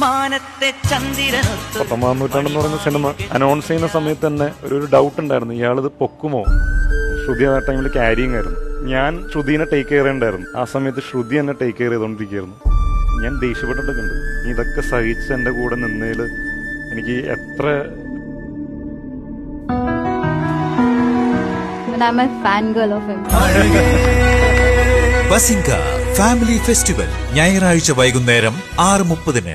മാനത്തെ പത്തൊമ്പതാം നൂറ്റാണ്ടെന്ന് പറയുന്ന സിനിമ അനൗൺസ് ചെയ്യുന്ന സമയത്ത് തന്നെ ഒരു ഒരു ഡൗട്ട് ഉണ്ടായിരുന്നു. ഇയാളിത് പൊക്കുമോ? ശ്രുതി ആ ടൈമിൽ ക്യാരിങ് ആയിരുന്നു ഞാൻ ശ്രുതിനെ ടേക്ക് കെയർ ചെയ്യണ്ടായിരുന്നു. ആ സമയത്ത് ശ്രുതി എന്നെ ടേക്ക് കെയർ ചെയ്തുകൊണ്ടിരിക്കുകയായിരുന്നു ഞാൻ ദേഷ്യപ്പെട്ടിട്ടൊക്കെ ഉണ്ട്. ഇതൊക്കെ സഹിച്ച് എന്റെ കൂടെ നിന്നതിൽ എനിക്ക് എത്ര ബസിംഗ ഫാമിലി ഫെസ്റ്റിവൽ ഞായറാഴ്ച വൈകുന്നേരം ആറ് മുപ്പതിന്.